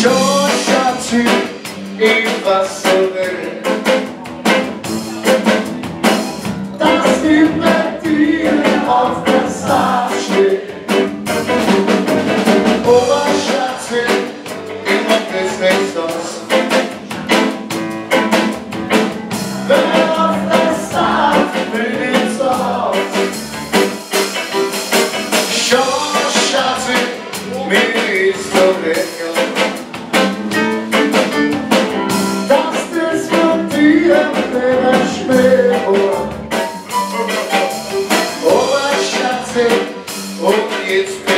Sure shot to if I so it's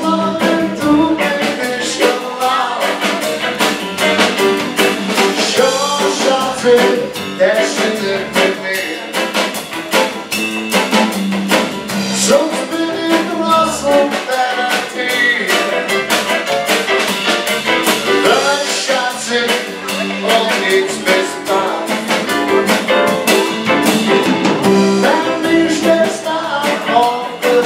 Film, der schüttelt mit mir. Bin ich Ross und Vanity. Dann schatzig und nichts missbar. Dann bist der Star of the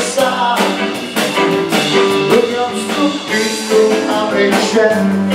Du glaubst, du bist du am Ende.